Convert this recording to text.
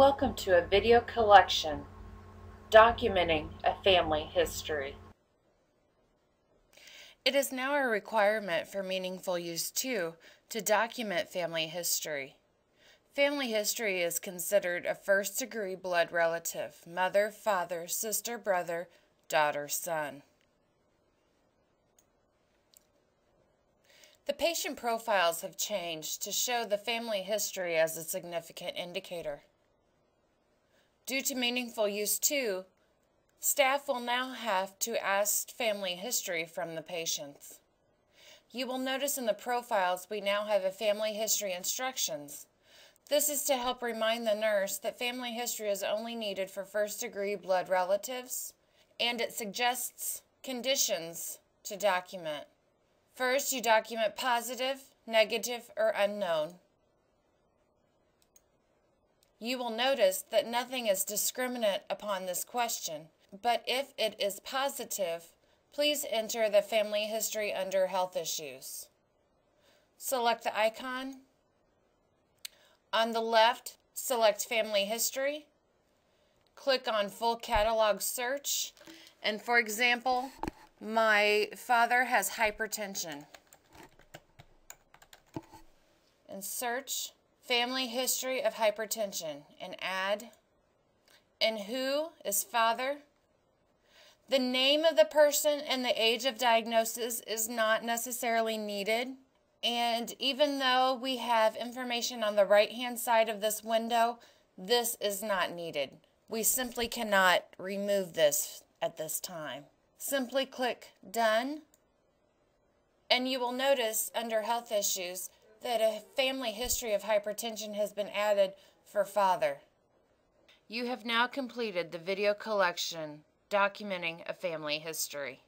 Welcome to a video collection documenting a family history. It is now a requirement for Meaningful Use 2 to document family history. Family history is considered a first degree blood relative mother, father, sister, brother, daughter, son. The patient profiles have changed to show the family history as a significant indicator. Due to meaningful use 2, staff will now have to ask family history from the patients. You will notice in the profiles we now have a family history instructions. This is to help remind the nurse that family history is only needed for first degree blood relatives, and it suggests conditions to document. First, you document positive, negative, or unknown. You will notice that nothing is discriminant upon this question, but if it is positive, please enter the family history under health issues. Select the icon. On the left, select family history. Click on full catalog search. And for example, my father has hypertension. And search family history of hypertension and add. And who is father? The name of the person and the age of diagnosis is not necessarily needed. And even though we have information on the right hand side of this window, this is not needed. We simply cannot remove this at this time. Simply click Done, and you will notice under Health Issues that a family history of hypertension has been added for father. You have now completed the video collection documenting a family history.